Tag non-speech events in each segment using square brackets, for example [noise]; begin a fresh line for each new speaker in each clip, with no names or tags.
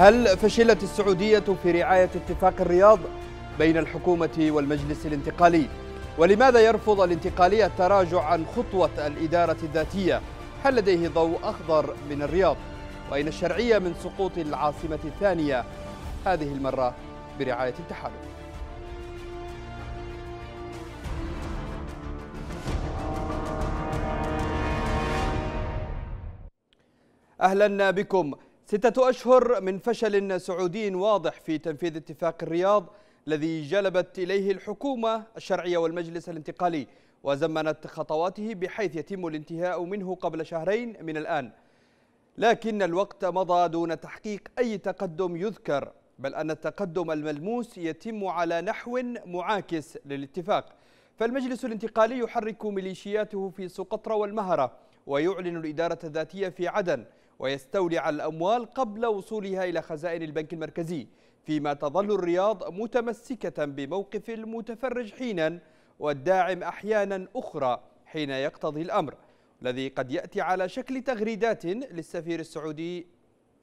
هل فشلت السعودية في رعاية اتفاق الرياض بين الحكومة والمجلس الانتقالي؟ ولماذا يرفض الانتقالي التراجع عن خطوة الإدارة الذاتية؟ هل لديه ضوء أخضر من الرياض؟ وأين الشرعية من سقوط العاصمة الثانية هذه المرة برعاية التحالف؟ أهلا بكم ستة أشهر من فشل سعودي واضح في تنفيذ اتفاق الرياض الذي جلبت إليه الحكومة الشرعية والمجلس الانتقالي وزمنت خطواته بحيث يتم الانتهاء منه قبل شهرين من الآن. لكن الوقت مضى دون تحقيق أي تقدم يذكر بل أن التقدم الملموس يتم على نحو معاكس للاتفاق. فالمجلس الانتقالي يحرك ميليشياته في سقطرى والمهرة ويعلن الإدارة الذاتية في عدن ويستولي على الأموال قبل وصولها إلى خزائن البنك المركزي فيما تظل الرياض متمسكة بموقف المتفرج حينا والداعم أحيانا أخرى حين يقتضي الأمر الذي قد يأتي على شكل تغريدات للسفير السعودي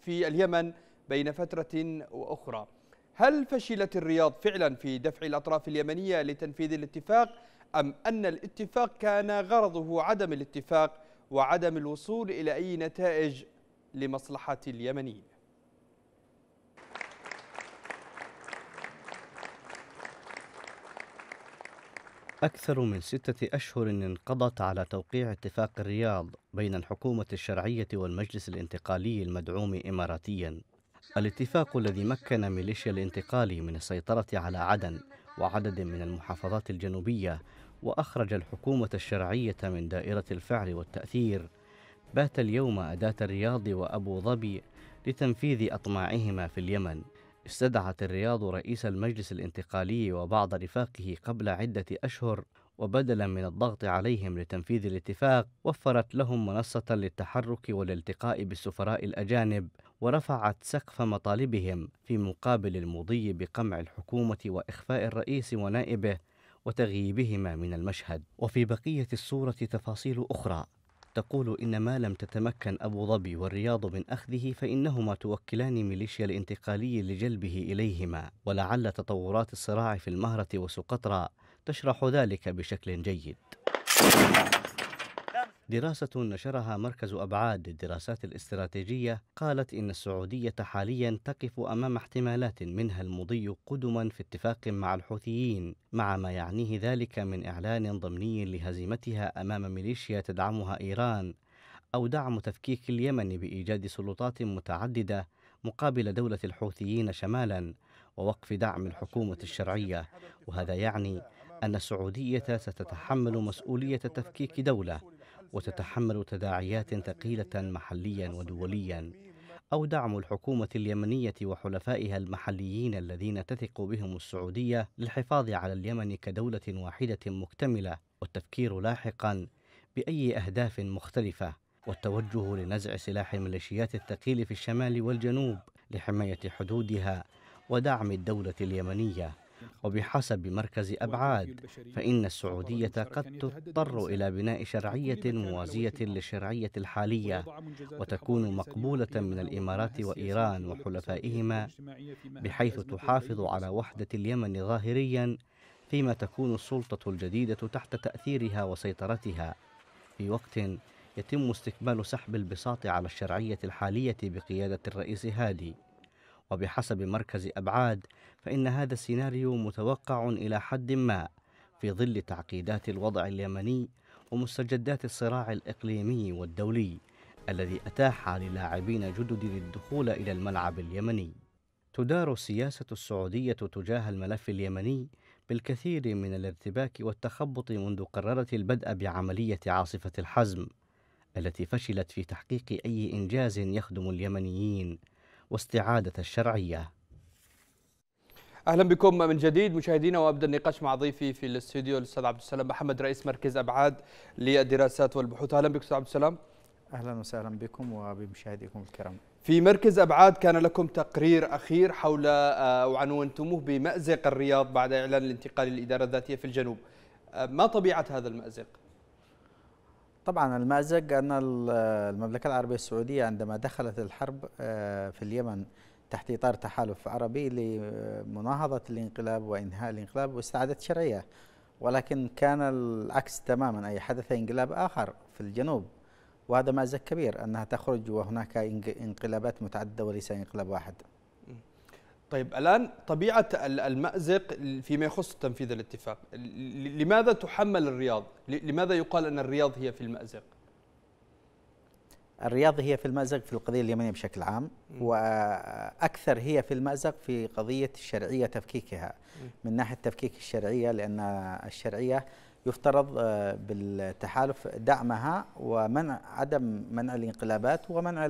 في اليمن بين فترة وأخرى. هل فشلت الرياض فعلا في دفع الأطراف اليمنية لتنفيذ الاتفاق أم أن الاتفاق كان غرضه عدم الاتفاق وعدم الوصول إلى أي نتائج لمصلحة اليمنيين.
أكثر من ستة أشهر انقضت على توقيع اتفاق الرياض بين الحكومة الشرعية والمجلس الانتقالي المدعوم إماراتيا. الاتفاق الذي مكن ميليشيا الانتقال من السيطرة على عدن وعدد من المحافظات الجنوبية وأخرج الحكومة الشرعية من دائرة الفعل والتأثير بات اليوم أداة الرياض وأبو ظبي لتنفيذ أطماعهما في اليمن. استدعت الرياض رئيس المجلس الانتقالي وبعض رفاقه قبل عدة أشهر وبدلا من الضغط عليهم لتنفيذ الاتفاق وفرت لهم منصة للتحرك والالتقاء بالسفراء الأجانب ورفعت سقف مطالبهم في مقابل المضي بقمع الحكومة وإخفاء الرئيس ونائبه وتغييبهما من المشهد. وفي بقية الصورة تفاصيل أخرى. تقول إن ما لم تتمكن أبو ظبي والرياض من أخذه فإنهما توكلان ميليشيا الانتقالي لجلبه إليهما ولعل تطورات الصراع في المهرة وسقطرى تشرح ذلك بشكل جيد. دراسة نشرها مركز أبعاد للدراسات الاستراتيجية قالت إن السعودية حاليا تقف أمام احتمالات منها المضي قدما في اتفاق مع الحوثيين مع ما يعنيه ذلك من إعلان ضمني لهزيمتها أمام ميليشيا تدعمها إيران أو دعم تفكيك اليمن بإيجاد سلطات متعددة مقابل دولة الحوثيين شمالا ووقف دعم الحكومة الشرعية. وهذا يعني أن السعودية ستتحمل مسؤولية تفكيك دولة. وتتحمل تداعيات ثقيلة محليا ودوليا أو دعم الحكومة اليمنية وحلفائها المحليين الذين تثق بهم السعودية للحفاظ على اليمن كدولة واحدة مكتملة والتفكير لاحقا بأي أهداف مختلفة والتوجه لنزع سلاح الميليشيات الثقيل في الشمال والجنوب لحماية حدودها ودعم الدولة اليمنية. وبحسب مركز أبعاد فإن السعودية قد تضطر إلى بناء شرعية موازية للشرعية الحالية وتكون مقبولة من الإمارات وإيران وحلفائهما بحيث تحافظ على وحدة اليمن ظاهريا فيما تكون السلطة الجديدة تحت تأثيرها وسيطرتها. في وقت يتم استكمال سحب البساط على الشرعية الحالية بقيادة الرئيس هادي. وبحسب مركز أبعاد فإن هذا السيناريو متوقع إلى حد ما في ظل تعقيدات الوضع اليمني ومستجدات الصراع الإقليمي والدولي الذي أتاح للاعبين جدد للدخول إلى الملعب اليمني. تدار السياسة السعودية تجاه الملف اليمني بالكثير من الارتباك والتخبط منذ قررت البدء بعملية عاصفة الحزم التي فشلت في تحقيق أي إنجاز يخدم اليمنيين واستعادة الشرعية
أهلا بكم من جديد مشاهدينا وأبدأ النقاش مع ضيفي في الاستوديو الأستاذ عبد السلام محمد رئيس مركز أبعاد للدراسات والبحوث. أهلا بك أستاذ عبد السلام.
أهلا وسهلا بكم وبمشاهديكم الكرام.
في مركز أبعاد كان لكم تقرير أخير حول آه، وعنونتموه بمأزق الرياض بعد إعلان الانتقال للإدارة الذاتية في الجنوب. آه، ما طبيعة هذا المأزق؟
طبعا المأزق أن المملكة العربية السعودية عندما دخلت الحرب آه، في اليمن تحت إطار تحالف عربي لمناهضة الانقلاب وإنهاء الانقلاب واستعادة الشرعية ولكن كان العكس تماما أي حدث انقلاب آخر في الجنوب وهذا مأزق كبير أنها تخرج وهناك انقلابات متعددة وليس انقلاب واحد
طيب الآن طبيعة المأزق فيما يخص تنفيذ الاتفاق لماذا تحمل الرياض؟ لماذا يقال أن الرياض هي في المأزق؟
الرياض هي في المأزق في القضية اليمنية بشكل عام وأكثر هي في المأزق في قضية الشرعية تفكيكها. من ناحية تفكيك الشرعية لأن الشرعية يفترض آه، بالتحالف دعمها ومنع عدم منع الانقلابات ومنع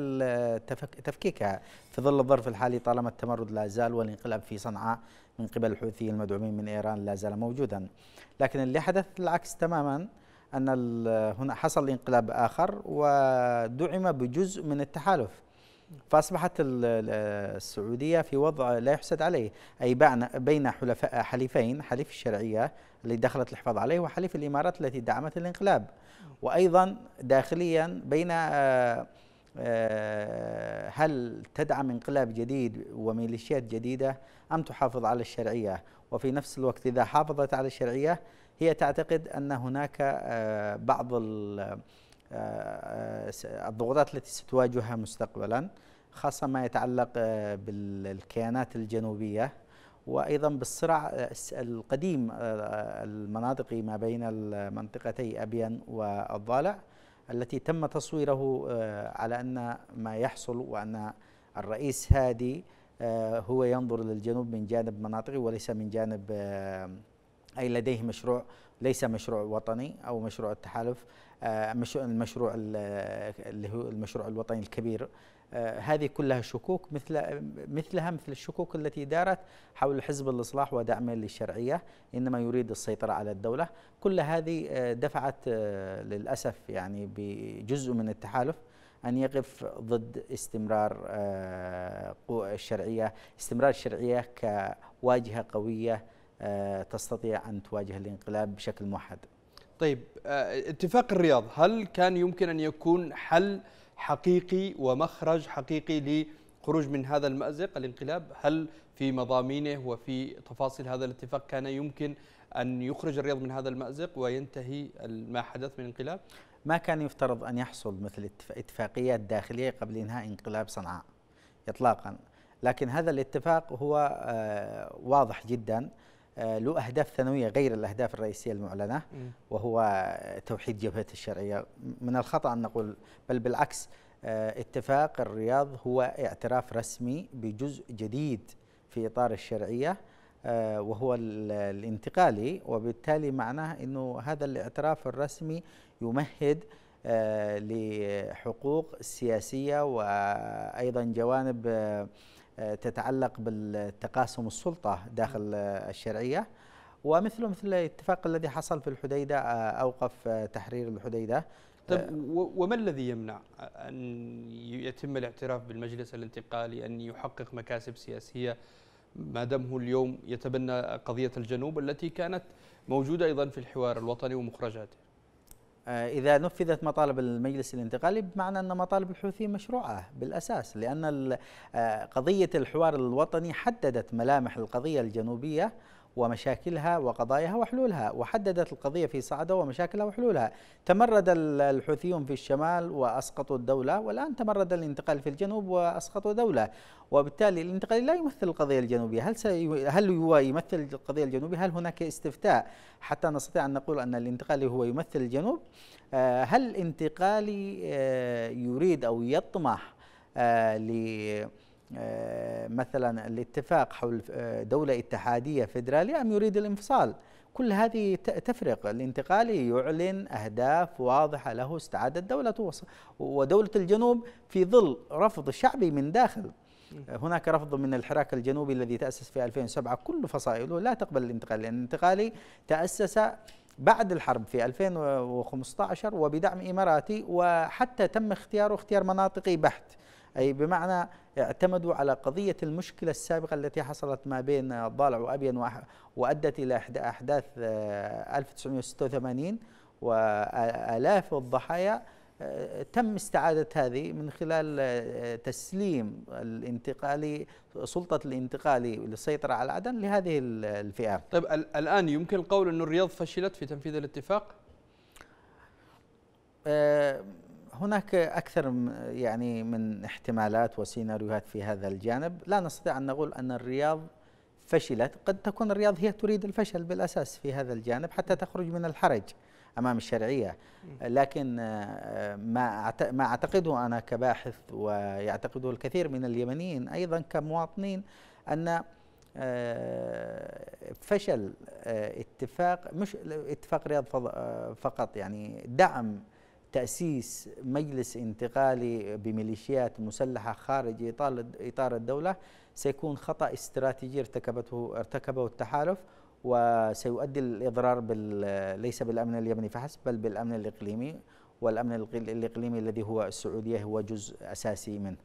تفكيكها. في ظل الظرف الحالي طالما التمرد لا زال والانقلاب في صنعاء من قبل الحوثيين المدعومين من إيران لا زال موجودا. لكن اللي حدث العكس تماما أن هنا حصل انقلاب آخر ودعم بجزء من التحالف. فأصبحت السعودية في وضع لا يحسد عليه. أي بين حلفاء حليفين حليف الشرعية اللي دخلت الحفاظ عليه وحليف الإمارات التي دعمت الانقلاب. وأيضا داخليا بين آه، آه، هل تدعم انقلاب جديد وميليشيات جديدة أم تحافظ على الشرعية؟ وفي نفس الوقت إذا حافظت على الشرعية هي تعتقد أن هناك آه، بعض الضغوطات التي ستواجهها مستقبلا خاصة ما يتعلق بالكيانات الجنوبية وأيضا بالصراع القديم آه، المناطقي ما بين المنطقتي ابين والضالع التي تم تصويره آه، على أن ما يحصل وأن الرئيس هادي آه، هو ينظر للجنوب من جانب مناطقي وليس من جانب أي لديه مشروع ليس مشروع وطني أو مشروع التحالف المشروع اللي هو المشروع الوطني الكبير. آه، هذه كلها شكوك مثل مثلها مثل الشكوك التي دارت حول حزب الإصلاح ودعمه للشرعية إنما يريد السيطرة على الدولة. كل هذه آه، دفعت آه، للأسف يعني بجزء من التحالف أن يقف ضد استمرار الشرعية استمرار الشرعية كواجهة قوية تستطيع أن تواجه الانقلاب بشكل موحد.
طيب اتفاق الرياض هل كان يمكن أن يكون حل حقيقي ومخرج حقيقي لخروج من هذا المأزق الانقلاب؟ هل في مضامينه وفي تفاصيل هذا الاتفاق كان يمكن أن يخرج الرياض من هذا المأزق وينتهي ما حدث من انقلاب؟
ما كان يفترض أن يحصل مثل اتفاقيات داخلية قبل إنهاء انقلاب صنعاء إطلاقا. لكن هذا الاتفاق هو آه، واضح جدا آه، له أهداف ثانوية غير الأهداف الرئيسية المعلنة وهو توحيد جبهة الشرعية. من الخطأ أن نقول بل بالعكس آه، اتفاق الرياض هو اعتراف رسمي بجزء جديد في إطار الشرعية آه، وهو الانتقالي وبالتالي معناه أنه هذا الاعتراف الرسمي يمهد لحقوق سياسية وأيضا جوانب تتعلق بالتقاسم السلطة داخل الشرعية. ومثله مثل الاتفاق الذي حصل في الحديدة آه، أوقف آه، تحرير الحديدة.
طيب آه، وما الذي يمنع أن يتم الاعتراف بالمجلس الانتقالي أن يحقق مكاسب سياسية ما دام هو اليوم يتبنى قضية الجنوب التي كانت موجودة أيضا في الحوار الوطني ومخرجاته؟
إذا نفذت مطالب المجلس الانتقالي بمعنى أن مطالب الحوثيين مشروعة بالأساس لأن آه، قضية الحوار الوطني حددت ملامح القضية الجنوبية ومشاكلها وقضاياها وحلولها وحددت القضية في صعدة ومشاكلها وحلولها. تمرد الحوثيون في الشمال وأسقطوا الدولة والآن تمرد الانتقال في الجنوب وأسقطوا دولة. وبالتالي الانتقال لا يمثل القضية الجنوبية. هل سي هل هو يمثل القضية الجنوبية؟ هل هناك استفتاء؟ حتى نستطيع أن نقول أن الانتقالي هو يمثل الجنوب. آه، هل الانتقالي آه، يريد أو يطمح آه، ل مثلا الاتفاق حول دولة اتحادية فيدرالية أم يريد الانفصال. كل هذه تفرق. الانتقالي يعلن أهداف واضحة له استعادة دولته ودولة الجنوب في ظل رفض شعبي من داخل. هناك رفض من الحراك الجنوبي الذي تأسس في 2007 كل فصائله لا تقبل الانتقال. لأن الانتقالي تأسس بعد الحرب في 2015 وبدعم إماراتي وحتى تم اختياره اختيار مناطقي بحت. أي بمعنى اعتمدوا على قضية المشكلة السابقة التي حصلت ما بين الضالع وأبين وأدت إلى أحداث 1986 آه، وآلاف الضحايا تم استعادة هذه من خلال تسليم الانتقالي سلطة الانتقالي للسيطرة على عدن لهذه الفئة
طيب الآن يمكن القول أن الرياض فشلت في تنفيذ الاتفاق؟
هناك أكثر يعني من احتمالات وسيناريوهات في هذا الجانب. لا نستطيع أن نقول أن الرياض فشلت. قد تكون الرياض هي تريد الفشل بالأساس في هذا الجانب حتى تخرج من الحرج أمام الشرعية. لكن ما ما أعتقده أنا كباحث ويعتقده الكثير من اليمنيين أيضا كمواطنين أن فشل اتفاق مش اتفاق رياض فقط يعني دعم تأسيس مجلس انتقالي بميليشيات مسلحة خارج إطار الدولة سيكون خطأ استراتيجي ارتكبته ارتكبه التحالف وسيؤدي الإضرار بال ليس بالأمن اليمني فحسب بل بالأمن الإقليمي والأمن الإقليمي الذي هو السعودية هو جزء أساسي منه.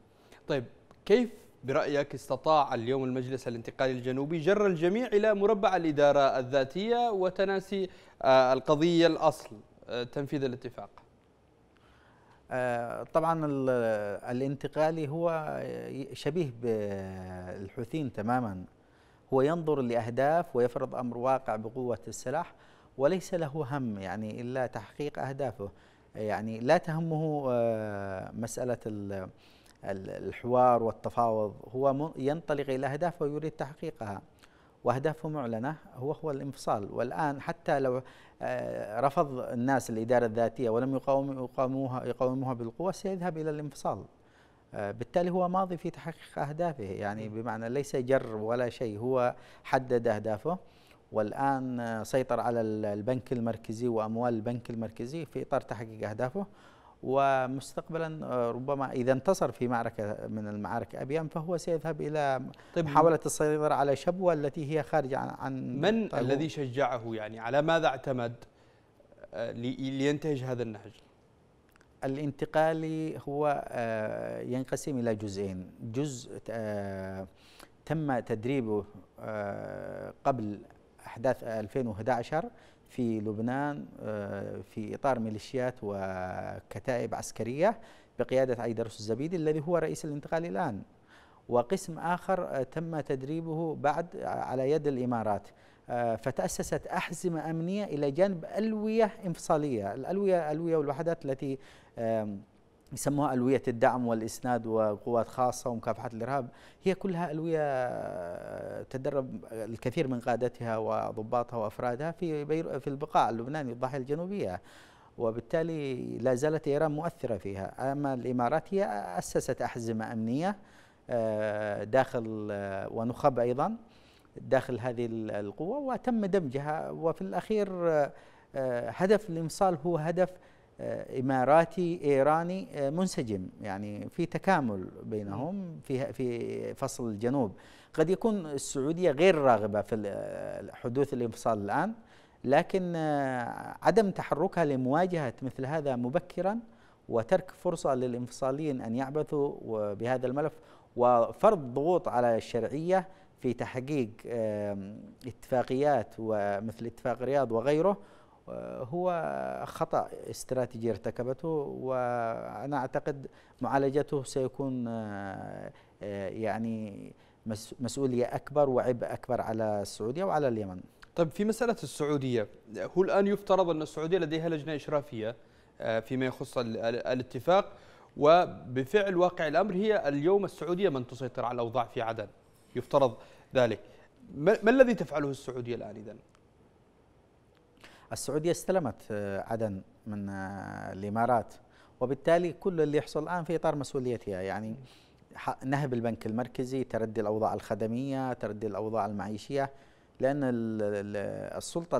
طيب كيف برأيك استطاع اليوم المجلس الانتقالي الجنوبي جر الجميع إلى مربع الإدارة الذاتية وتناسي آه، القضية الأصل آه، تنفيذ الاتفاق؟
طبعا الانتقالي هو شبيه بالحوثيين تماما. هو ينظر لأهداف ويفرض أمر واقع بقوة السلاح وليس له هم يعني إلا تحقيق أهدافه. يعني لا تهمه آه، مسألة الحوار والتفاوض. هو ينطلق إلى أهداف ويريد تحقيقها. وأهدافه معلنة هو هو الانفصال. والآن حتى لو آه، رفض الناس الإدارة الذاتية ولم يقاوموها يقاوموها بالقوة سيذهب إلى الانفصال. آه، بالتالي هو ماضي في تحقيق أهدافه. يعني بمعنى ليس جر ولا شيء هو حدد أهدافه. والآن سيطر على البنك المركزي وأموال البنك المركزي في إطار تحقيق أهدافه. ومستقبلا آه، ربما إذا انتصر في معركة من المعارك أبيان فهو سيذهب إلى طيب محاولة السيطرة على شبوة التي هي خارجة عن, عن
من طيب الذي شجعه يعني؟ على ماذا اعتمد آه، لينتهج هذا النهج؟
الانتقالي هو آه، ينقسم إلى جزئين. جزء تم تدريبه قبل أحداث 2011 في لبنان في إطار ميليشيات وكتائب عسكرية بقيادة عيدرس الزبيدي الذي هو رئيس الانتقالي الآن. وقسم آخر تم تدريبه بعد على يد الإمارات. آه، فتأسست أحزمة أمنية إلى جانب ألوية انفصالية. الألوية ألوية والوحدات التي يسموها ألوية الدعم والإسناد وقوات خاصة ومكافحة الإرهاب. هي كلها ألوية آه، تدرب الكثير من قادتها وضباطها وأفرادها في في البقاع اللبناني الضاحية الجنوبية وبالتالي لا زالت إيران مؤثرة فيها. أما الإمارات هي أسست أحزمة أمنية آه، داخل ونخب أيضا داخل هذه القوة وتم دمجها. وفي الأخير آه، هدف الإنفصال هو هدف آه، إماراتي إيراني آه، منسجم. يعني في تكامل بينهم في في فصل الجنوب. قد يكون السعودية غير راغبة في حدوث الانفصال الآن لكن عدم تحركها لمواجهة مثل هذا مبكرا وترك فرصة للانفصاليين أن يعبثوا بهذا الملف وفرض ضغوط على الشرعية في تحقيق اتفاقيات ومثل اتفاق رياض وغيره آه، هو خطأ استراتيجي ارتكبته وأنا أعتقد معالجته سيكون آه، آه، يعني مسؤولية أكبر وعبء أكبر على السعودية وعلى اليمن.
طيب في مسألة السعودية هو الآن يفترض أن السعودية لديها لجنة إشرافية فيما يخص الاتفاق وبفعل واقع الأمر هي اليوم السعودية من تسيطر على الأوضاع في عدن. يفترض ذلك. ما الذي تفعله السعودية الآن إذن؟
السعودية استلمت آه، عدن من آه، الإمارات. وبالتالي كل اللي يحصل الآن في إطار مسؤوليتها. يعني نهب البنك المركزي تردي الأوضاع الخدمية تردي الأوضاع المعيشية. لأن السلطة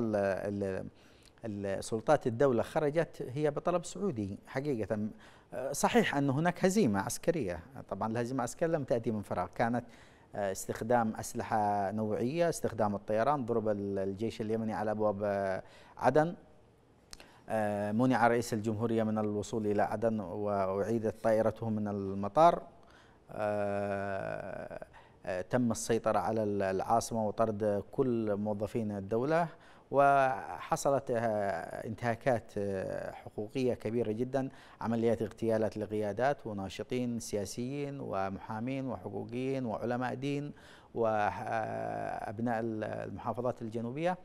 سلطات الدولة خرجت هي بطلب سعودي حقيقة. آه، صحيح أن هناك هزيمة عسكرية. طبعا الهزيمة العسكرية لم تأتي من فراغ. كانت استخدام أسلحة نوعية استخدام الطيران ضرب الجيش اليمني على أبواب آه، عدن. آه، منع رئيس الجمهورية من الوصول إلى عدن وأعيدت طائرته من المطار. آه، تم السيطرة على العاصمة وطرد كل موظفين الدولة. وحصلت انتهاكات حقوقية كبيرة جدا عمليات اغتيالات لقيادات وناشطين سياسيين ومحامين وحقوقيين وعلماء دين وأبناء المحافظات الجنوبية.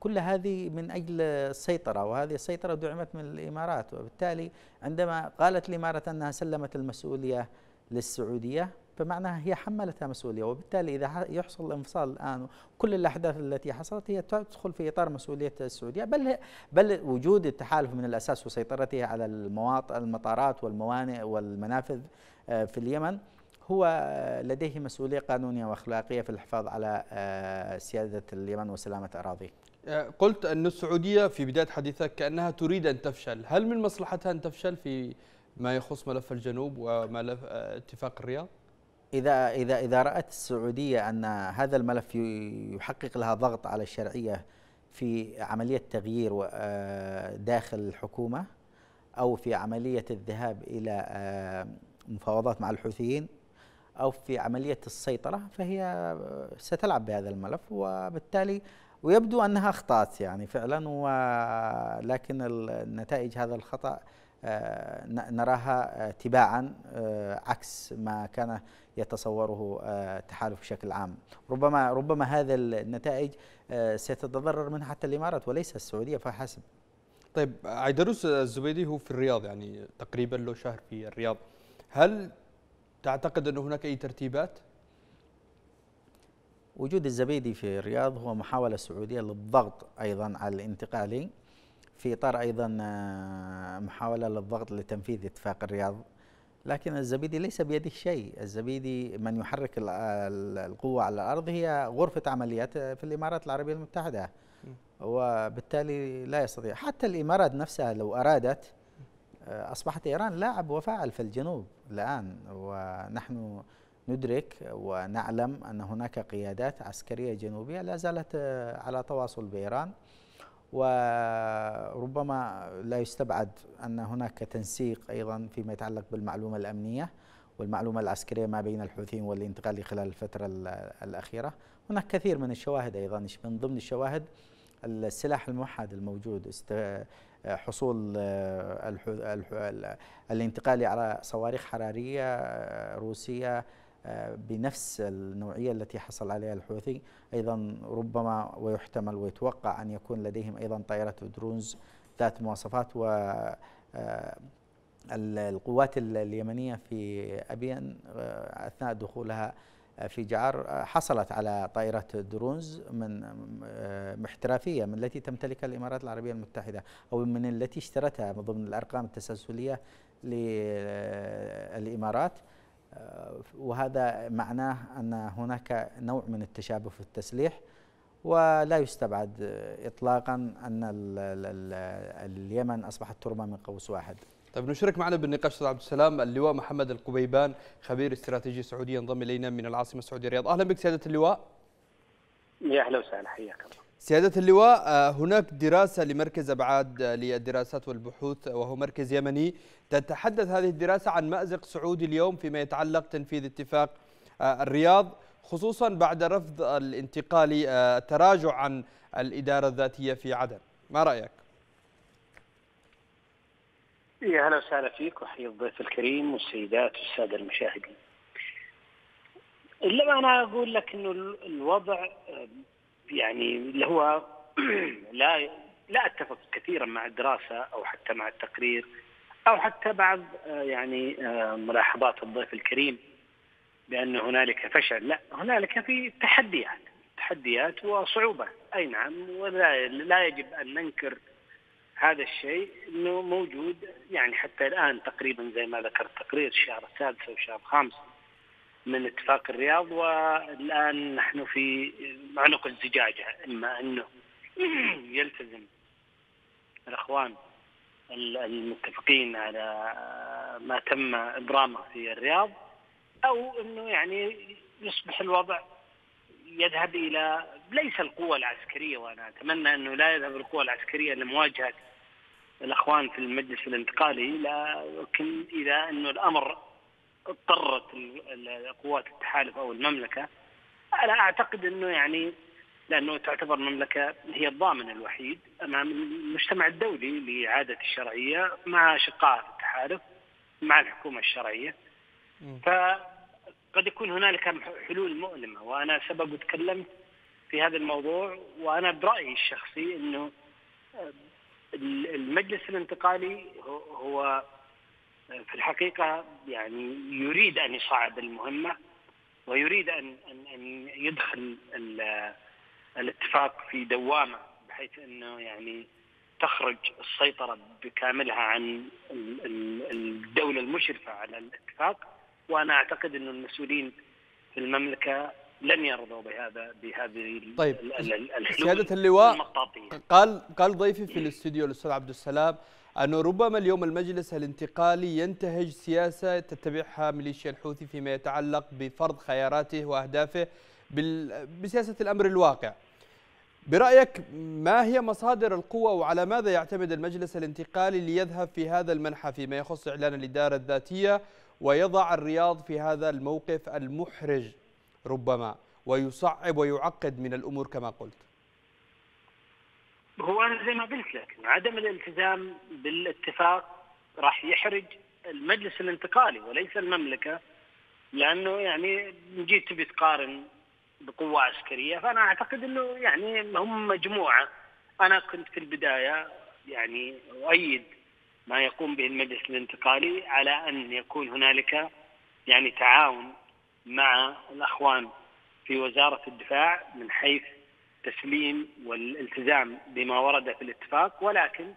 كل هذه من أجل السيطرة وهذه السيطرة دعمت من الإمارات. وبالتالي عندما قالت الإمارات أنها سلمت المسؤولية للسعودية فمعناها هي حملتها مسؤولية وبالتالي إذا يحصل الانفصال الآن كل الأحداث التي حصلت هي تدخل في إطار مسؤولية السعودية. بل بل وجود التحالف من الأساس وسيطرته على المواطن المطارات والموانئ والمنافذ آه، في اليمن هو لديه مسؤولية قانونية وأخلاقية في الحفاظ على آه، سيادة اليمن وسلامة أراضيه.
آه، قلت أن السعودية في بداية حديثك كأنها تريد أن تفشل. هل من مصلحتها أن تفشل في ما يخص ملف الجنوب وملف اتفاق الرياض؟
إذا إذا إذا رأت السعودية أن هذا الملف يحقق لها ضغط على الشرعية في عملية تغيير آه، داخل الحكومة أو في عملية الذهاب إلى آه، مفاوضات مع الحوثيين أو في عملية السيطرة فهي ستلعب بهذا الملف وبالتالي ويبدو أنها أخطأت يعني فعلا ولكن النتائج هذا الخطأ آه، نراها تباعا عكس ما كان يتصوره التحالف آه، بشكل عام. ربما ربما هذا النتائج آه، ستتضرر منها حتى الإمارات وليس السعودية فحسب.
طيب عيدروس الزبيدي هو في الرياض يعني تقريبا له شهر في الرياض. هل تعتقد أن هناك أي ترتيبات؟
وجود الزبيدي في الرياض هو محاولة سعودية للضغط أيضا على الانتقالي. في إطار أيضا آه، محاولة للضغط لتنفيذ اتفاق الرياض. لكن الزبيدي ليس بيده شيء. الزبيدي من يحرك القوة على الأرض هي غرفة عمليات في الإمارات العربية المتحدة. وبالتالي لا يستطيع. حتى الإمارات نفسها لو أرادت آه، أصبحت إيران لاعب وفاعل في الجنوب الآن. ونحن ندرك ونعلم أن هناك قيادات عسكرية جنوبية لا زالت آه، على تواصل بإيران. وربما لا يستبعد أن هناك تنسيق أيضا فيما يتعلق بالمعلومة الأمنية والمعلومة العسكرية ما بين الحوثيين والانتقالي خلال الفترة الأخيرة. هناك كثير من الشواهد أيضا من ضمن الشواهد السلاح الموحد الموجود حصول الانتقالي على صواريخ حرارية روسية بنفس النوعية التي حصل عليها الحوثي. أيضا ربما ويحتمل ويتوقع أن يكون لديهم أيضا طائرة درونز ذات مواصفات و آه، القوات اليمنية في أبين آه، أثناء دخولها في جعار حصلت على طائرة درونز من آه، احترافية من التي تمتلكها الإمارات العربية المتحدة أو من التي اشترتها من ضمن الأرقام التسلسلية للإمارات وهذا معناه أن هناك نوع من التشابه في التسليح ولا يستبعد إطلاقا أن اليمن أصبحت ترمى من قوس واحد.
طيب نشارك معنا بالنقاش أستاذ عبد السلام اللواء محمد القبيبان خبير استراتيجي سعودي ينضم إلينا من العاصمة السعودية الرياض. أهلا بك سيادة اللواء.
يا أهلا وسهلا حياك الله.
سيادة اللواء آه، هناك دراسة لمركز أبعاد آه، للدراسات والبحوث وهو مركز يمني تتحدث هذه الدراسة عن مأزق سعودي اليوم فيما يتعلق تنفيذ اتفاق آه، الرياض خصوصا بعد رفض الانتقالي التراجع عن الإدارة الذاتية في عدن ما رأيك؟
يا أهلا وسهلا فيك وحي الضيف الكريم والسيدات والسادة المشاهدين. الا أنا أقول لك إنه الوضع يعني اللي هو [clears throat] لا لا أتفق كثيرا مع الدراسة أو حتى مع التقرير أو حتى بعض آه، يعني آه، ملاحظات الضيف الكريم بأن هنالك فشل، لا هنالك في تحديات تحديات وصعوبة. أي نعم ولا لا يجب أن ننكر هذا الشيء إنه موجود يعني حتى الآن تقريبا زي ما ذكرت تقرير الشهر السادس أو الشهر الخامس. من اتفاق الرياض والآن نحن في عنق الزجاجة إما أنه [clears throat] يلتزم الأخوان المتفقين على ما تم إبرامه في الرياض أو إنه يعني يصبح الوضع يذهب إلى ليس القوة العسكرية وأنا أتمنى إنه لا يذهب القوة العسكرية لمواجهة الأخوان في المجلس الانتقالي لكن إذا إنه الأمر اضطرت قوات التحالف أو المملكة أنا أعتقد إنه يعني لأنه تعتبر المملكه هي الضامن الوحيد أمام المجتمع الدولي لإعادة الشرعية مع في التحالف مع الحكومة الشرعية. فقد يكون هنالك حلول مؤلمة وأنا سبب تكلمت في هذا الموضوع وأنا برأيي الشخصي إنه المجلس الانتقالي هو في الحقيقة يعني يريد أن يصعد المهمة ويريد ان ان أن يدخل الاتفاق في دوامة بحيث إنه يعني تخرج السيطرة بكاملها عن الدولة المشرفة على الاتفاق. وأنا أعتقد إنه المسؤولين في المملكة لن يرضوا بهذا بهذه
طيب سيادة اللواء قال قال ضيفي في الاستوديو الأستاذ عبد السلام انه ربما اليوم المجلس الانتقالي ينتهج سياسة تتبعها ميليشيا الحوثي فيما يتعلق بفرض خياراته وأهدافه بسياسة الأمر الواقع. برأيك ما هي مصادر القوة وعلى ماذا يعتمد المجلس الانتقالي ليذهب في هذا المنحى فيما يخص إعلان الإدارة الذاتية ويضع الرياض في هذا الموقف المحرج ربما ويصعب ويعقد من الأمور كما قلت
هو أنا زي ما قلت لك عدم الالتزام بالاتفاق راح يحرج المجلس الانتقالي وليس المملكة لأنه يعني جيت تبي تقارن بقوة عسكرية فأنا أعتقد إنه يعني هم مجموعة. أنا كنت في البداية يعني أؤيد ما يقوم به المجلس الانتقالي على أن يكون هنالك يعني تعاون مع الأخوان في وزارة الدفاع من حيث تسليم والالتزام بما ورد في الاتفاق ولكن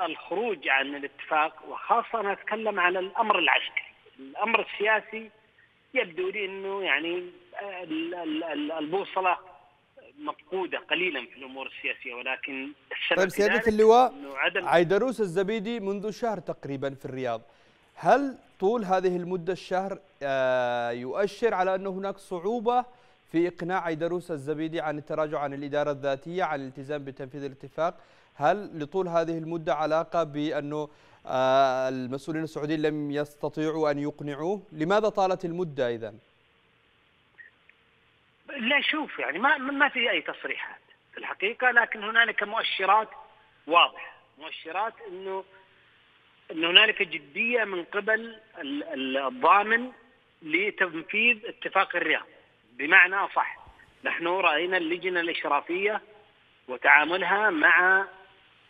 الخروج عن الاتفاق وخاصة نتكلم على الأمر العسكري، الأمر السياسي يبدو لي إنه يعني البوصلة مفقودة قليلا في الأمور السياسية ولكن
السبب طيب سياده اللواء عيدروس الزبيدي منذ شهر تقريبا في الرياض. هل طول هذه المدة الشهر آه، يؤشر على أن هناك صعوبة في إقناع عيدروس الزبيدي عن التراجع عن الإدارة الذاتية عن الالتزام بتنفيذ الاتفاق. هل لطول هذه المدة علاقة بأنه آه، المسؤولين السعوديين لم يستطيعوا أن يقنعوه؟ لماذا طالت المدة إذا
لا شوف يعني ما ما في أي تصريحات في الحقيقة لكن هنالك مؤشرات واضحة. مؤشرات أنه أن هنالك جدية من قبل الضامن لتنفيذ اتفاق الرياض. بمعنى أصح نحن رأينا اللجنة الإشرافية وتعاملها مع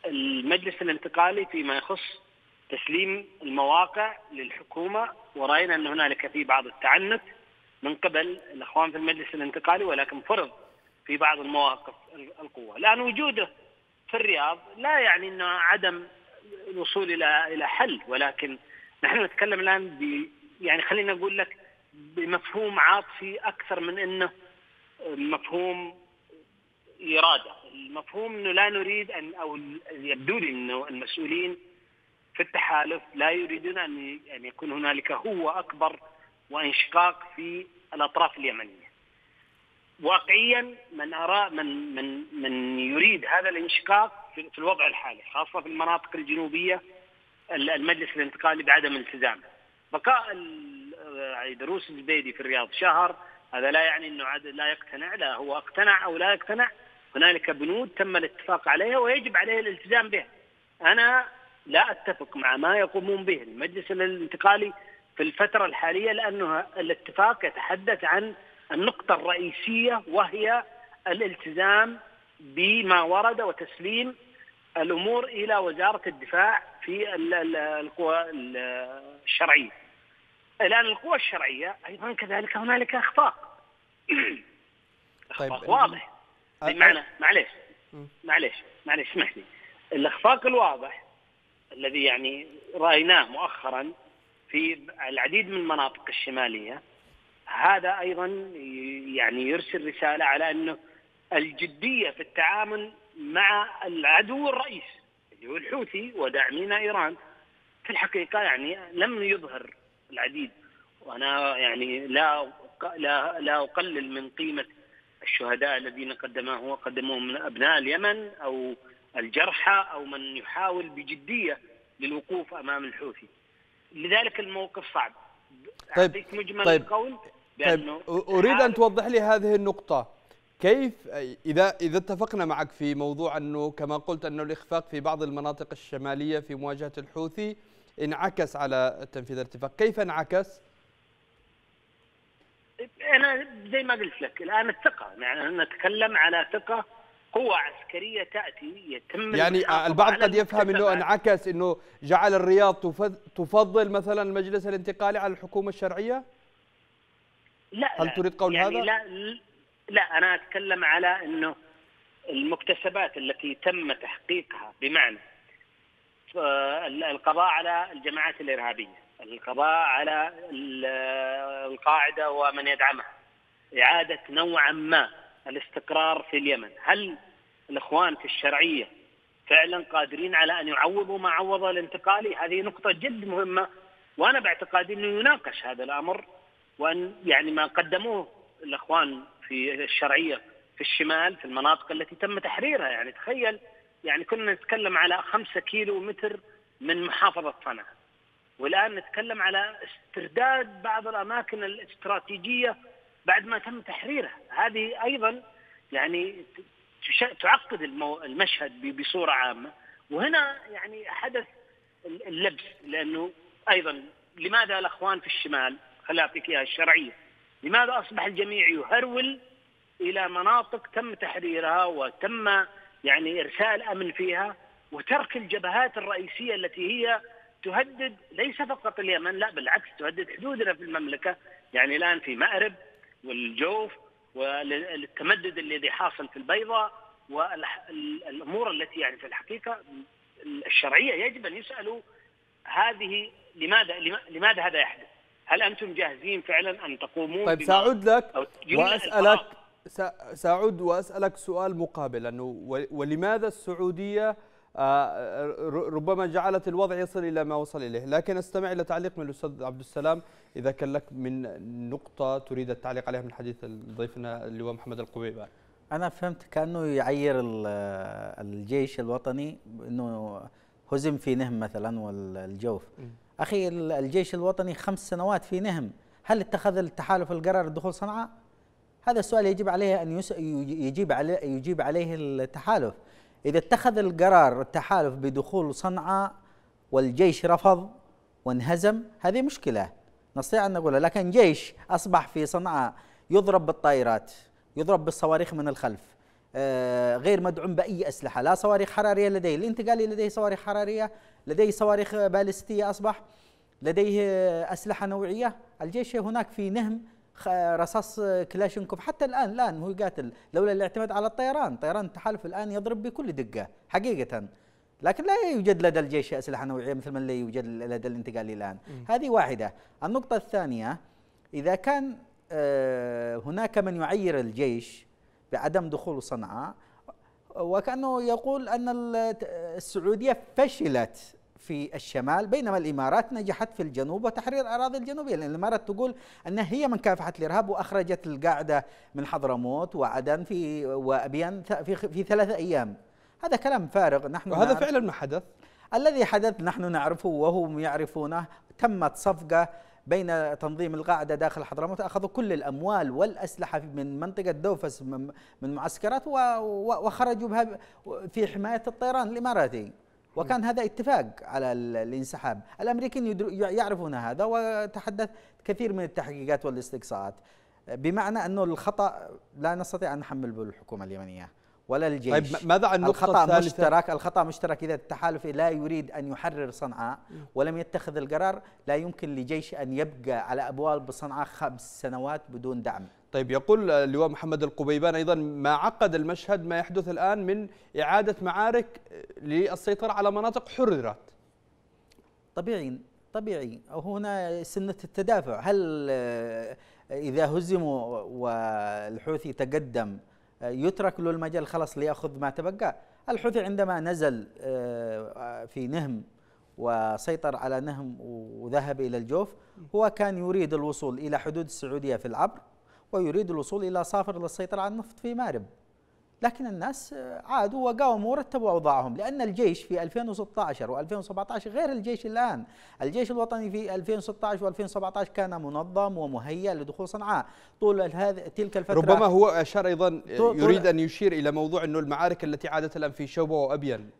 المجلس الانتقالي فيما يخص تسليم المواقع للحكومة ورأينا أن هنالك في بعض التعنت من قبل الأخوان في المجلس الانتقالي ولكن فرض في بعض المواقف القوة. لأن وجوده في الرياض لا يعني أنه عدم الوصول إلى إلى حل ولكن نحن نتكلم الآن ب يعني خلينا أقول لك بمفهوم عاطفي أكثر من إنه مفهوم إرادة، المفهوم إنه لا نريد ان أو يبدو لي إنه المسؤولين في التحالف لا يريدون أن أن يكون هنالك هو أكبر وإنشقاق في الأطراف اليمنية. واقعيا من ارى من من من يريد هذا الإنشقاق في الوضع الحالي خاصة في المناطق الجنوبية المجلس الانتقالي بعدم التزامه. بقاء دروس الزبيدي في الرياض شهر هذا لا يعني إنه عاد لا يقتنع لا هو اقتنع أو لا يقتنع هنالك بنود تم الاتفاق عليها ويجب عليه الالتزام بها أنا لا أتفق مع ما يقومون به المجلس الانتقالي في الفترة الحالية لأنه الاتفاق يتحدث عن النقطة الرئيسية وهي الالتزام بما ورد وتسليم الأمور إلى وزارة الدفاع في القوى الشرعية. الآن القوى الشرعية أيضا كذلك هنالك اخفاق اخفاق طيب. واضح. بمعنى معليش. معليش. معليش اسمح لي الاخفاق الواضح الذي يعني رأيناه مؤخرا في العديد من المناطق الشمالية هذا أيضا يعني يرسل رسالة على أنه الجدية في التعامل مع العدو الرئيس اللي هو الحوثي وداعمين إيران في الحقيقة يعني لم يظهر العديد وأنا يعني لا لا لا أقلل من قيمة الشهداء الذين قدموه وقدموهم من أبناء اليمن أو الجرحى أو من يحاول بجدية للوقوف أمام الحوثي. لذلك الموقف صعب.
طيب مجمل طيب القول طيب أريد أن توضح لي هذه النقطة. كيف إذا إذا اتفقنا معك في موضوع أنه كما قلت أنه الإخفاق في بعض المناطق الشمالية في مواجهة الحوثي انعكس على تنفيذ الاتفاق، كيف انعكس؟
أنا زي ما قلت لك الآن الثقة يعني نتكلم على ثقة قوة عسكرية تأتي يتم
يعني البعض قد يفهم إنه انعكس إنه جعل الرياض تفضل مثلا المجلس الانتقالي على الحكومة الشرعية؟
لا
هل تريد قول
يعني
هذا؟
لا لا أنا أتكلم على إنه المكتسبات التي تم تحقيقها بمعنى القضاء على الجماعات الإرهابية، القضاء على القاعدة ومن يدعمها، إعادة نوعا ما الاستقرار في اليمن، هل الإخوان في الشرعية فعلا قادرين على أن يعوضوا ما عوض الانتقالي؟ هذه نقطة جد مهمة وأنا باعتقادي أنه يناقش هذا الأمر وأن يعني ما قدموه الإخوان في الشرعية في الشمال في المناطق التي تم تحريرها. يعني تخيل يعني كنا نتكلم على خمسة كيلو متر من محافظة صنعاء. والآن نتكلم على استرداد بعض الأماكن الاستراتيجية بعد ما تم تحريرها. هذه أيضا يعني تعقد المشهد بصورة عامة. وهنا يعني حدث اللبس لأنه أيضا لماذا الأخوان في الشمال خليني أعطيك إياها الشرعية لماذا أصبح الجميع يهرول إلى مناطق تم تحريرها وتم يعني إرسال أمن فيها وترك الجبهات الرئيسية التي هي تهدد ليس فقط اليمن لا بالعكس تهدد حدودنا في المملكة يعني الآن في مأرب والجوف والتمدد الذي حاصل في البيضاء والأمور التي يعني في الحقيقة الشرعية يجب أن يسألوا هذه لماذا لماذا هذا يحدث؟ هل أنتم جاهزين فعلا أن تقومون
طيب سأعود لك وأسألك سأعود وأسألك سؤال مقابل انه ولماذا السعودية آه، ربما جعلت الوضع يصل إلى ما وصل إليه، لكن أستمع إلى تعليق من الأستاذ عبد السلام إذا كان لك من نقطة تريد التعليق عليها من حديث ضيفنا اللواء محمد القبيبان.
أنا فهمت كأنه يعير الجيش الوطني إنه هزم في نهم مثلا والجوف. أخي الجيش الوطني خمس سنوات في نهم. هل اتخذ التحالف القرار دخول صنعاء؟ هذا السؤال يجب عليه أن يجيب عليه يجيب عليه التحالف. إذا اتخذ القرار التحالف بدخول صنعاء والجيش رفض وانهزم هذه مشكلة. نستطيع أن نقولها لكن جيش أصبح في صنعاء يضرب بالطائرات يضرب بالصواريخ من الخلف آه، غير مدعوم بأي أسلحة لا صواريخ حرارية لديه الانتقالي لديه صواريخ حرارية لديه صواريخ باليستية أصبح لديه أسلحة نوعية. الجيش هناك في نهم رصاص كلاشينكوف. حتى الان الآن هو يقاتل لولا الاعتماد على الطيران. طيران التحالف الآن يضرب بكل دقة حقيقة. لكن لا يوجد لدى الجيش أسلحة نوعية مثل ما لا يوجد لدى الانتقالي الآن. م. هذه واحدة. النقطة الثانية إذا كان آه، هناك من يعير الجيش بعدم دخول صنعاء وكأنه يقول أن السعودية فشلت في الشمال بينما الإمارات نجحت في الجنوب وتحرير أراضي الجنوبية لأن الإمارات تقول انها هي من كافحت الإرهاب وأخرجت القاعدة من حضرموت وعدن في وابيان في في ثلاثة أيام. هذا كلام فارغ
نحن وهذا فعلا ما حدث؟
الذي حدث نحن نعرفه وهم يعرفونه تمت صفقة بين تنظيم القاعدة داخل حضرموت أخذوا كل الأموال والأسلحة من منطقة دوفس من معسكرات وخرجوا بها في حماية الطيران الإماراتي. وكان هذا اتفاق على الانسحاب. الأمريكيين يعرفون هذا وتحدث كثير من التحقيقات والاستقصاءات. بمعنى أنه الخطأ لا نستطيع أن نحمل به الحكومة اليمنية ولا الجيش.
طيب ماذا عن
الخطأ
الثالثة؟
مشترك الخطأ مشترك إذا التحالف لا يريد أن يحرر صنعاء ولم يتخذ القرار لا يمكن لجيش أن يبقى على أبواب صنعاء خمس سنوات بدون دعم.
طيب يقول اللواء محمد القبيبان أيضا ما عقد المشهد ما يحدث الآن من إعادة معارك للسيطرة على مناطق حررت.
طبيعي طبيعي. هنا سنة التدافع. هل إذا هزموا والحوثي تقدم يترك له المجال خلاص ليأخذ ما تبقى؟ الحوثي عندما نزل آه، في نهم وسيطر على نهم وذهب إلى الجوف هو كان يريد الوصول إلى حدود السعودية في العبر. ويريد الوصول إلى صافر للسيطرة على النفط في مارب. لكن الناس عادوا وقاوموا ورتبوا أوضاعهم لأن الجيش في 2016 و2017 غير الجيش الآن، الجيش الوطني في 2016 و2017 كان منظم ومهيأ لدخول صنعاء، طول هذه تلك الفترة
ربما هو أشار أيضا يريد أن يشير إلى موضوع إنه المعارك التي عادت الآن في شوبه وابين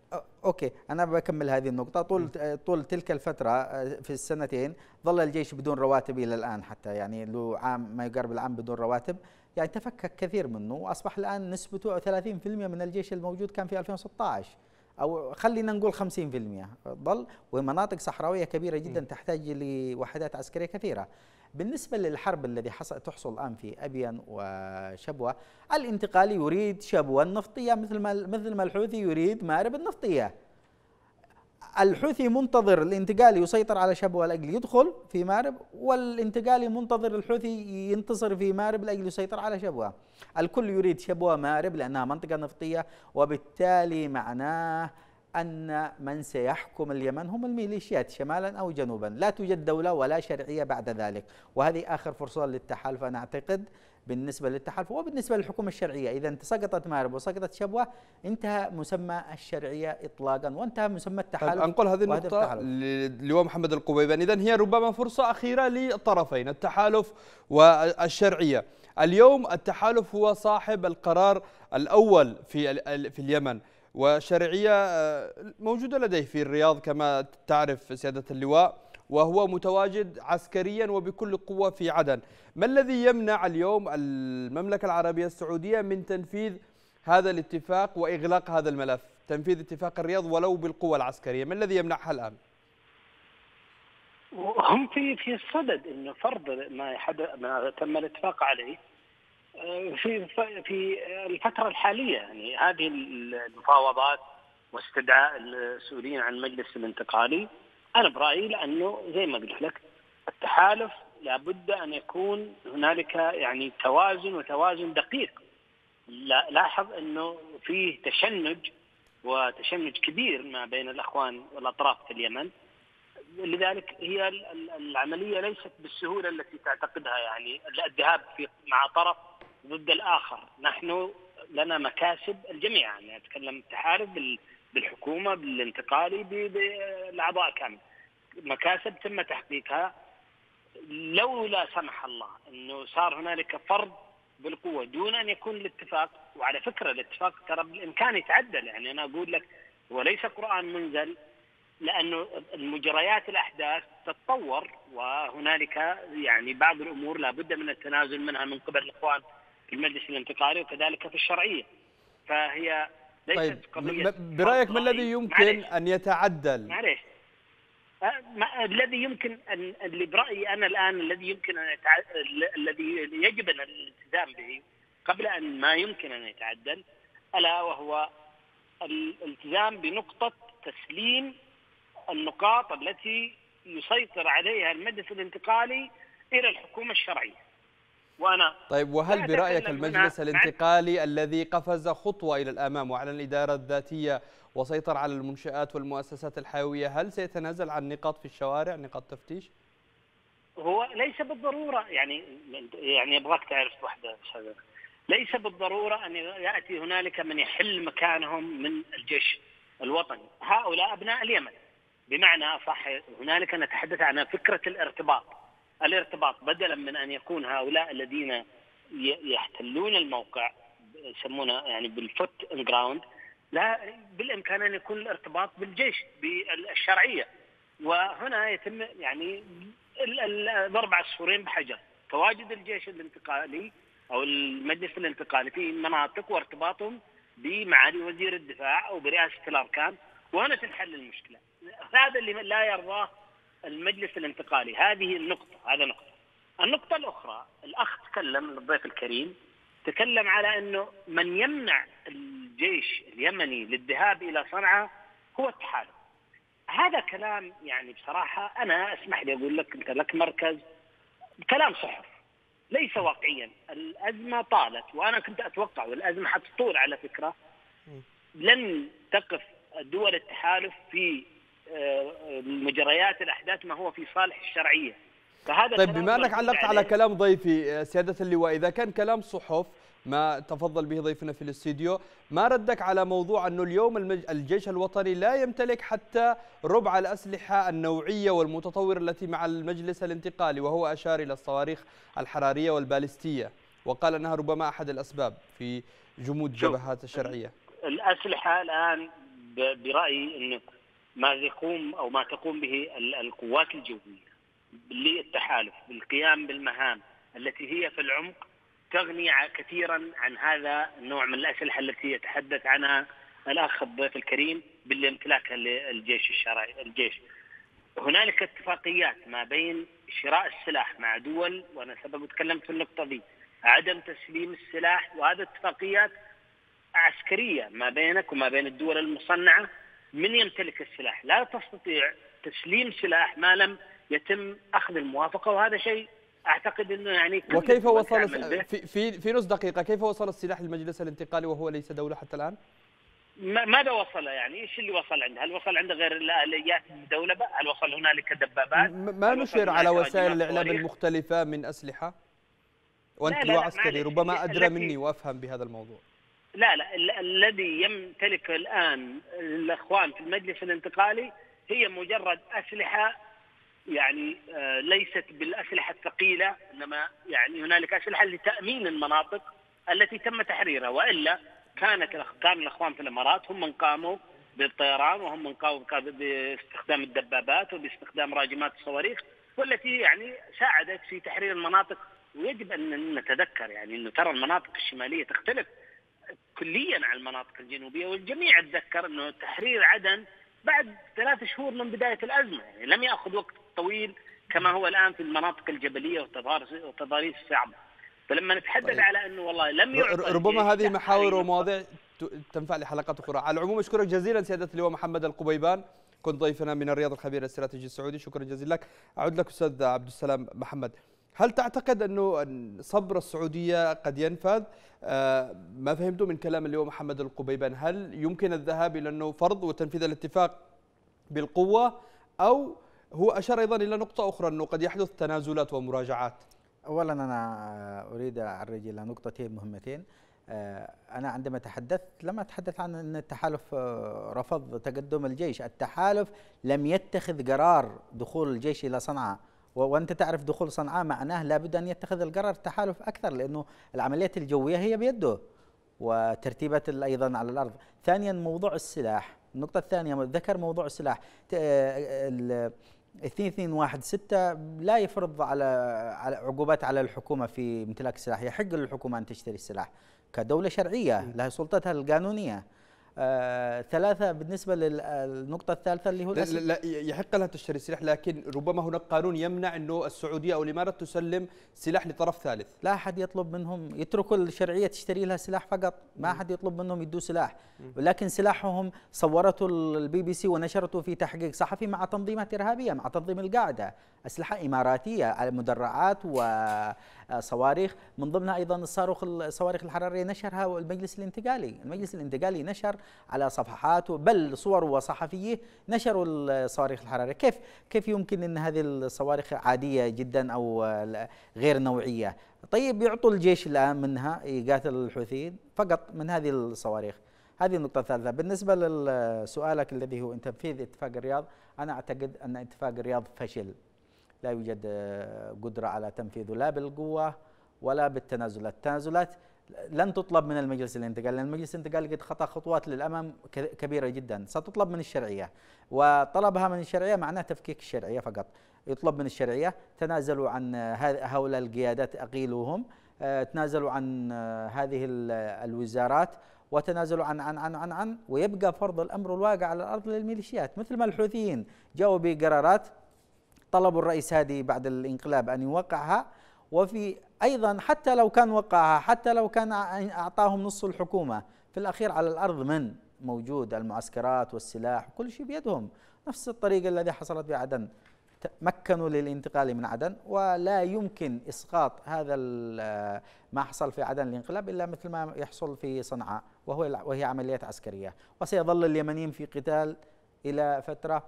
أوكي. أنا بكمل هذه النقطة. طول طول تلك الفترة في السنتين ظل الجيش بدون رواتب إلى الآن حتى. يعني له عام ما يقارب العام بدون رواتب. يعني تفكك كثير منه وأصبح الآن نسبته 30% من الجيش الموجود كان في 2016 أو خلينا نقول 50% ظل ومناطق صحراوية كبيرة جدا تحتاج لوحدات عسكرية كثيرة. بالنسبة للحرب الذي حصل تحصل الآن في ابين وشبوة الانتقالي يريد شبوة النفطيه مثل ما مثل ما الحوثي يريد مارب النفطية. الحوثي منتظر الانتقالي يسيطر على شبوة لأجل يدخل في مارب والانتقالي منتظر الحوثي ينتصر في مارب لأجل يسيطر على شبوة الكل يريد شبوة مارب لأنها منطقة نفطية وبالتالي معناه أن من سيحكم اليمن هم الميليشيات شمالا أو جنوبا. لا توجد دولة ولا شرعية بعد ذلك. وهذه آخر فرصة للتحالف أنا أعتقد. بالنسبة للتحالف وبالنسبة للحكومة الشرعية. إذا سقطت مارب وسقطت شبوة انتهى مسمى الشرعية إطلاقا وانتهى مسمى التحالف
طيب أنقل هذه النقطة للواء محمد القبيبان. إذا هي ربما فرصة أخيرة للطرفين التحالف والشرعية. اليوم التحالف هو صاحب القرار الأول في في اليمن وشرعية آه، موجودة لديه في الرياض كما تعرف سيادة اللواء. وهو متواجد عسكريا وبكل قوة في عدن. ما الذي يمنع اليوم المملكة العربية السعودية من تنفيذ هذا الاتفاق وإغلاق هذا الملف؟ تنفيذ اتفاق الرياض ولو بالقوة العسكرية. ما الذي يمنعها الآن؟
هم في في الصدد انه فرض ما ما تم الاتفاق عليه في في الفترة الحالية. يعني هذه المفاوضات واستدعاء المسؤولين عن المجلس الانتقالي أنا برأيي لأنه زي ما قلت لك التحالف لابد أن يكون هنالك يعني توازن وتوازن دقيق. لاحظ أنه فيه تشنج وتشنج كبير ما بين الأخوان والأطراف في اليمن. لذلك هي العملية ليست بالسهولة التي تعتقدها يعني الذهاب في مع طرف ضد الآخر، نحن لنا مكاسب الجميع. يعني أتكلم التحالف بالحكومة بالانتقالي بالأعضاء كامل. مكاسب تم تحقيقها. لو لا سمح الله إنه صار هنالك فرض بالقوة دون أن يكون الاتفاق وعلى فكرة الاتفاق ترى بالإمكان يتعدل. يعني أنا أقول لك وليس قرآن منزل لأنه المجريات الأحداث تتطور وهنالك يعني بعض الأمور لابد من التنازل منها من قبل الإخوان في المجلس الانتقالي وكذلك في الشرعية. فهي
طيب قضية برأيك ما الذي يمكن. أن يتعدل؟
معليش أه، الذي يمكن ان اللي برايي أنا الآن الذي يمكن أن يتع... الذي يجب أن الالتزام به قبل أن ما يمكن أن يتعدل ألا وهو الالتزام بنقطة تسليم النقاط التي يسيطر عليها المجلس الانتقالي إلى الحكومة الشرعية.
وأنا طيب وهل برأيك المجلس الانتقالي الذي قفز خطوة إلى الأمام واعلن الإدارة الذاتية وسيطر على المنشآت والمؤسسات الحيوية هل سيتنازل عن نقاط في الشوارع نقاط تفتيش؟
هو ليس بالضرورة يعني يعني أبغاك تعرف وحده ليس بالضرورة أن يأتي هنالك من يحل مكانهم من الجيش الوطني. هؤلاء أبناء اليمن. بمعنى صح هنالك نتحدث عن فكرة الارتباط. الارتباط بدلا من أن يكون هؤلاء الذين يحتلون الموقع يسمونه يعني بال foot ground لا بالإمكان أن يكون الارتباط بالجيش بالشرعية. وهنا يتم يعني ضرب عصفورين بحجر. تواجد الجيش الانتقالي أو المجلس الانتقالي في مناطق وارتباطهم بمعالي وزير الدفاع أو برئاسة الأركان. وهنا تنحل المشكلة. هذا اللي لا يرضاه المجلس الانتقالي. هذه النقطة هذا نقطة. النقطة الأخرى الأخ تكلم الضيف الكريم تكلم على أنه من يمنع الجيش اليمني للذهاب إلى صنعاء هو التحالف. هذا كلام يعني بصراحة أنا أسمح لي أقول لك أنت لك مركز. كلام صحف. ليس واقعيا. الأزمة طالت وأنا كنت أتوقع والأزمة حتطول على فكرة لن تقف دول التحالف في مجريات الأحداث ما هو في صالح الشرعية.
فهذا طيب بما أنك علقت على كلام ضيفي سيادة اللواء إذا كان كلام صحف ما تفضل به ضيفنا في الاستديو ما ردك على موضوع أنه اليوم الجيش الوطني لا يمتلك حتى ربع الأسلحة النوعية والمتطورة التي مع المجلس الانتقالي وهو أشار إلى الصواريخ الحرارية والبالستية. وقال أنها ربما أحد الأسباب في جمود جبهات الشرعية.
الأسلحة الآن برأيي أنه ما يقوم أو ما تقوم به القوات الجوية للتحالف بالقيام بالمهام التي هي في العمق تغني كثيرا عن هذا النوع من الأسلحة التي يتحدث عنها الأخ الضيف الكريم باللي امتلاكها للجيش الشرعي الجيش. هنالك اتفاقيات ما بين شراء السلاح مع دول وأنا سبق تكلمت في النقطة دي عدم تسليم السلاح وهذا اتفاقيات عسكرية ما بينك وما بين الدول المصنعة من يمتلك السلاح لا تستطيع تسليم سلاح ما لم يتم أخذ الموافقة وهذا شيء أعتقد إنه يعني
وكيف وصل في في في نص دقيقة كيف وصل السلاح للمجلس الانتقالي وهو ليس دولة حتى الآن؟
ماذا وصل يعني إيش اللي وصل عنده؟ هل وصل عنده غير الاليات المدولبه؟ هل وصل هنالك دبابات؟
ما نشر على وسائل الإعلام المختلفة من أسلحة؟ وأنت عسكري ربما أدرى مني وأفهم بهذا الموضوع.
لا لا الذي يمتلك الآن الأخوان في المجلس الانتقالي هي مجرد أسلحة يعني آه، ليست بالأسلحة الثقيلة إنما يعني هنالك أسلحة لتأمين المناطق التي تم تحريرها وإلا كانت كان الأخوان في الإمارات هم من قاموا بالطيران وهم من قاموا باستخدام الدبابات وباستخدام راجمات الصواريخ والتي يعني ساعدت في تحرير المناطق. ويجب أن نتذكر يعني إنه ترى المناطق الشمالية تختلف كليا عن المناطق الجنوبية والجميع يتذكر إنه تحرير عدن بعد ثلاث شهور من بداية الأزمة. يعني لم يأخذ وقت طويل كما هو الآن في المناطق الجبلية والتضاريس الصعبه فلما نتحدث طيب. على إنه والله لم يعطى
ربما هذه محاور ومواضيع تنفع لحلقات أخرى. على العموم أشكرك جزيلا سيادة اللواء محمد القبيبان. كنت ضيفنا من الرياض الخبير الاستراتيجي السعودي. شكرا جزيلا لك. أعود لك أستاذ عبد السلام محمد. هل تعتقد أنه صبر السعودية قد ينفذ؟ آه، ما فهمته من كلام اللواء محمد القبيبان. هل يمكن الذهاب إلى أنه فرض وتنفيذ الاتفاق بالقوة؟ أو هو أشار أيضا إلى نقطة أخرى أنه قد يحدث تنازلات ومراجعات.
أولا أنا أريد أعرج إلى نقطتين مهمتين. آه، أنا عندما تحدثت لم أتحدث عن أن التحالف آه، رفض تقدم الجيش. التحالف لم يتخذ قرار دخول الجيش إلى صنعاء. وأنت تعرف دخول صنعاء معناه لابد أن يتخذ القرار التحالف أكثر لأنه العمليات الجوية هي بيده وترتيبات أيضا على الأرض. ثانيا موضوع السلاح النقطة الثانية ذكر موضوع السلاح. آه، 2216 لا يفرض على على عقوبات على الحكومة في امتلاك السلاح يحق للحكومة أن تشتري السلاح. كدولة شرعية لها سلطتها القانونية. آه ثلاثة بالنسبة للنقطة الثالثة اللي هو
لا, لا يحق لها تشتري سلاح لكن ربما هناك قانون يمنع إنه السعودية أو الإمارات تسلم سلاح لطرف ثالث.
لا أحد يطلب منهم يتركوا الشرعية تشتري لها سلاح فقط. ما أحد يطلب منهم يدوا سلاح. ولكن سلاحهم صورته البي بي سي ونشرته في تحقيق صحفي مع تنظيمات إرهابية مع تنظيم القاعدة. أسلحة إماراتية على مدرعات وصواريخ من ضمنها أيضا الصاروخ الصواريخ الحرارية نشرها المجلس الانتقالي. المجلس الانتقالي نشر على صفحاته بل صور وصحفية نشروا الصواريخ الحرارية. كيف كيف يمكن إن هذه الصواريخ عادية جدا أو غير نوعية؟ طيب يعطوا الجيش الآن منها يقاتل الحوثيين فقط من هذه الصواريخ. هذه النقطة الثالثة بالنسبة لسؤالك الذي هو تنفيذ اتفاق الرياض أنا أعتقد أن اتفاق الرياض فشل. لا يوجد قدرة على تنفيذه لا بالقوة ولا بالتنازلات التنازلات لن تطلب من المجلس الانتقالي لأن المجلس الانتقالي قد خطأ خطوات للامام كبيرة جدا. ستطلب من الشرعية وطلبها من الشرعية معناه تفكيك الشرعية فقط. يطلب من الشرعية تنازلوا عن هؤلاء القيادات أقيلوهم آه، تنازلوا عن هذه الوزارات وتنازلوا عن عن عن عن, عن ويبقى فرض الأمر الواقع على الأرض للميليشيات. مثل ما الحوثيين جاءوا بقرارات طلبوا الرئيس هادي بعد الانقلاب أن يوقعها وفي أيضا حتى لو كان وقعها حتى لو كان أعطاهم نص الحكومة في الأخير على الأرض من؟ موجود المعسكرات والسلاح كل شيء بيدهم. نفس الطريقة الذي حصلت في عدن مكنوا للانتقال من عدن ولا يمكن إسقاط هذا ما حصل في عدن الانقلاب إلا مثل ما يحصل في صنعاء وهو وهي عمليات عسكرية. وسيظل اليمنيين في قتال إلى فترة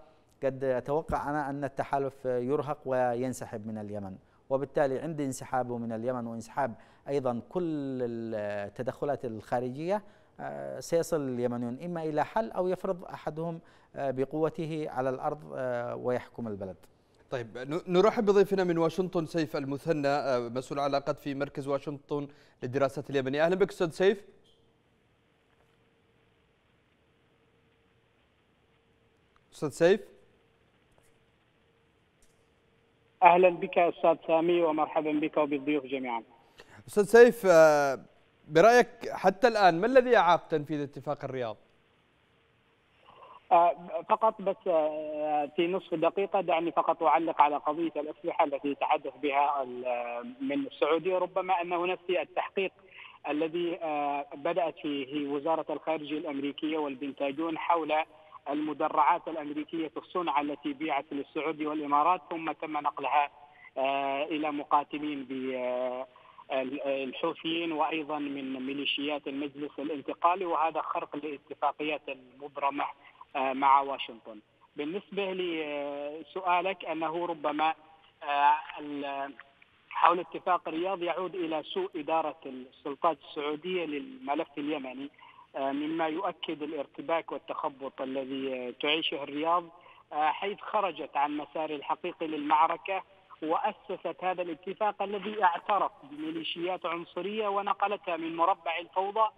قد أتوقع أنا أن التحالف يرهق وينسحب من اليمن وبالتالي عند انسحابه من اليمن وانسحاب أيضا كل التدخلات الخارجية آه، سيصل اليمنيون إما إلى حل أو يفرض أحدهم آه، بقوته على الأرض آه، ويحكم البلد.
طيب نرحب بضيفنا من واشنطن سيف المثنى مسؤول علاقات في مركز واشنطن للدراسات اليمنية. أهلا بك أستاذ سيف. أستاذ سيف.
أهلا بك أستاذ سامي ومرحبا بك وبالضيوف جميعا.
أستاذ سيف آه، برأيك حتى الآن ما الذي اعاق تنفيذ اتفاق الرياض؟
آه، فقط بس آه، في نصف دقيقة دعني فقط أعلق على قضية الأسلحة التي تحدث بها من السعودية ربما انه نفس التحقيق الذي بدأت فيه وزارة الخارجية الأمريكية والبنتاجون حول المدرعات الأمريكية الصنع التي بيعت للسعوديه والإمارات ثم تم نقلها آه، إلى مقاتلين بالحوثيين وأيضا من ميليشيات المجلس الانتقالي وهذا خرق لاتفاقيات المبرمه آه، مع واشنطن. بالنسبة لسؤالك أنه ربما آه، حول اتفاق الرياض يعود إلى سوء إدارة السلطات السعودية للملف اليمني آه، مما يؤكد الارتباك والتخبط الذي تعيشه الرياض آه، حيث خرجت عن مسار الحقيقي للمعركة وأسست هذا الاتفاق الذي اعترف بميليشيات عنصرية ونقلتها من مربع الفوضى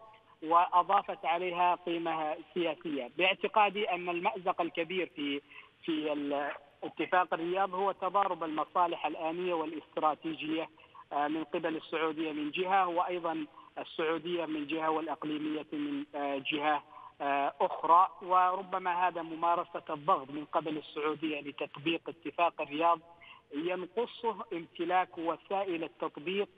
وأضافت عليها قيمة سياسية، باعتقادي أن المأزق الكبير في في اتفاق الرياض هو تضارب المصالح الآنية والاستراتيجية آه، من قبل السعودية من جهة وأيضا السعودية من جهة والإقليمية من آه، جهة آه، أخرى وربما هذا ممارسة الضغط من قبل السعودية لتطبيق اتفاق الرياض ينقصه امتلاك وسائل التطبيق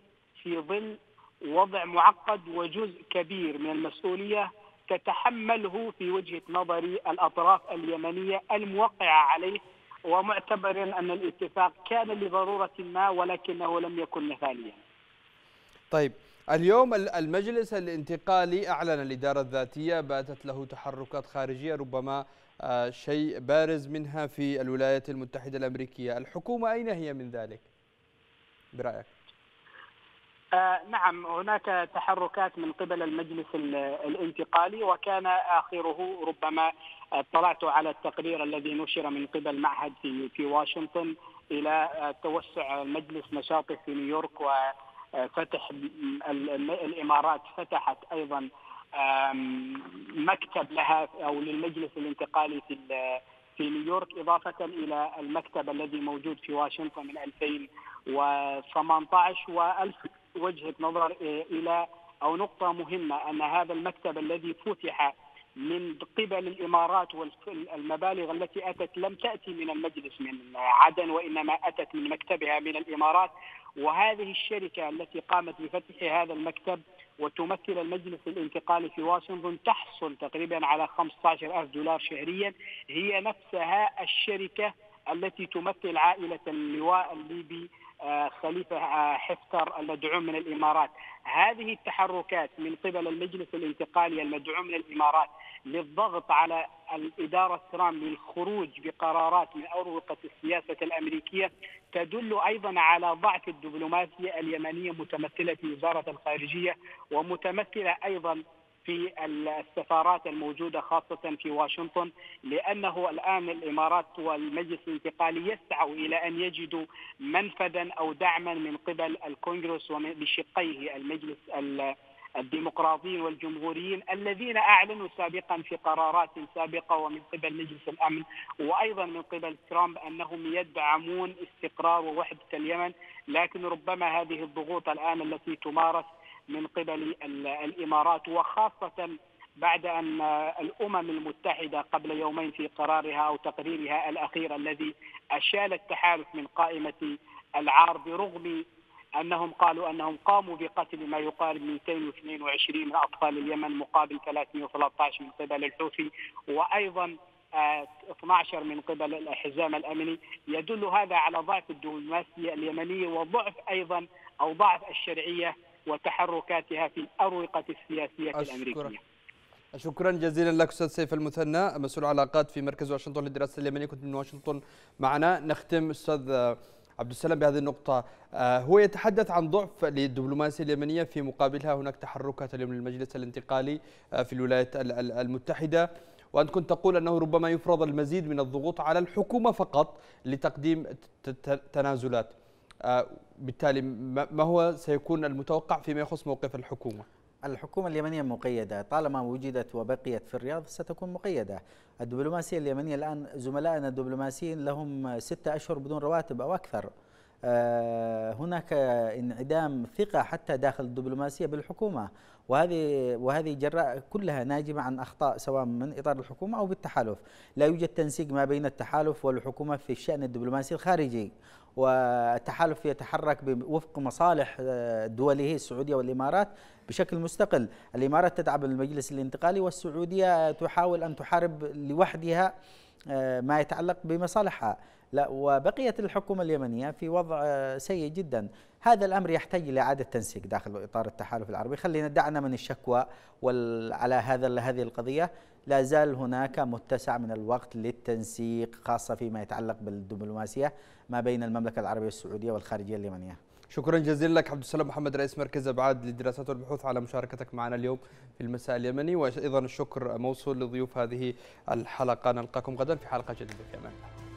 في ظل وضع معقد وجزء كبير من المسؤولية تتحمله في وجهة نظري الأطراف اليمنية الموقعة عليه ومعتبر أن الاتفاق كان لضرورة ما ولكنه لم يكن مثاليا.
طيب اليوم المجلس الانتقالي أعلن الإدارة الذاتية بأتت له تحركات خارجية ربما آه، شيء بارز منها في الولايات المتحدة الأمريكية الحكومة أين هي من ذلك برأيك؟
آه نعم هناك تحركات من قبل المجلس الانتقالي وكان آخره ربما اطلعت على التقرير الذي نشر من قبل معهد في في واشنطن آه، توسع المجلس نشاطه في نيويورك و فتح الإمارات فتحت أيضا مكتب لها أو للمجلس الانتقالي في في نيويورك إضافة إلى المكتب الذي موجود في واشنطن من 2018 وألف وجهة نظر إلى أو نقطة مهمة أن هذا المكتب الذي فتح من قبل الإمارات والمبالغ التي أتت لم تأتي من المجلس من عدن وإنما أتت من مكتبها من الإمارات. وهذه الشركة التي قامت بفتح هذا المكتب وتمثل المجلس الانتقالي في واشنطن تحصل تقريبا على 15 ألف دولار شهريا هي نفسها الشركة التي تمثل عائلة اللواء الليبي آه، خليفة آه، حفتر المدعوم من الإمارات. هذه التحركات من قبل المجلس الانتقالي المدعوم من الإمارات للضغط على الإدارة ترامب للخروج بقرارات من أروقة السياسة الأمريكية تدل أيضا على ضعف الدبلوماسية اليمنية متمثلة في وزارة الخارجية ومتمثلة أيضا في السفارات الموجودة خاصة في واشنطن لأنه الآن الإمارات والمجلس الانتقالي يسعوا إلى أن يجدوا منفذا أو دعما من قبل الكونغرس بشقيه المجلس الديمقراطيين والجمهوريين الذين أعلنوا سابقا في قرارات سابقة ومن قبل مجلس الأمن وأيضا من قبل ترامب أنهم يدعمون استقرار ووحدة اليمن لكن ربما هذه الضغوط الآن التي تمارس من قبل الإمارات وخاصة بعد أن الأمم المتحدة قبل يومين في قرارها أو تقريرها الأخير الذي أشال التحالف من قائمة العار برغم أنهم قالوا أنهم قاموا بقتل ما يقارب 222 من أطفال اليمن مقابل 313 من قبل الحوثي وأيضا 12 آه، من قبل الحزام الأمني. يدل هذا على ضعف الدبلوماسية اليمنية وضعف أيضا أو ضعف الشرعية وتحركاتها في الأروقة السياسية الأمريكية.
شكرا جزيلا لك أستاذ سيف المثنى مسؤول علاقات في مركز واشنطن للدراسة اليمنية. كنت من واشنطن معنا. نختم أستاذ عبد السلام بهذه النقطة. آه، هو يتحدث عن ضعف للدبلوماسية اليمنية في مقابلها هناك تحركات اليوم للمجلس الانتقالي آه، في الولايات المتحدة. وأنت كنت تقول أنه ربما يفرض المزيد من الضغوط على الحكومة فقط لتقديم تنازلات. آه، بالتالي ما هو سيكون المتوقع فيما يخص موقف الحكومة؟
الحكومة اليمنية مقيدة. طالما وجدت وبقيت في الرياض ستكون مقيدة. الدبلوماسية اليمنية الآن زملائنا الدبلوماسيين لهم ستة أشهر بدون رواتب أو أكثر. آه، هناك انعدام ثقة حتى داخل الدبلوماسية بالحكومة. وهذه وهذه جراء كلها ناجمة عن أخطاء سواء من إطار الحكومة أو بالتحالف. لا يوجد تنسيق ما بين التحالف والحكومة في الشأن الدبلوماسي الخارجي. والتحالف يتحرك وفق مصالح آه، دوله السعودية والإمارات بشكل مستقل. الإمارات تدعم المجلس الانتقالي والسعودية تحاول أن تحارب لوحدها آه، ما يتعلق بمصالحها. لا وبقية الحكومة اليمنية في وضع آه، سيء جدا. هذا الأمر يحتاج لإعادة تنسيق داخل إطار التحالف العربي. خلينا دعنا من الشكوى على هذا هذه القضية. لا زال هناك متسع من الوقت للتنسيق خاصة فيما يتعلق بالدبلوماسية ما بين المملكة العربية السعودية والخارجية اليمنية
شكرا جزيلا لك عبد السلام محمد رئيس مركز أبعاد للدراسات والبحوث على مشاركتك معنا اليوم في المساء اليمني وأيضا الشكر موصول لضيوف هذه الحلقة. نلقاكم غدا في حلقة جديدة. في أمان الله.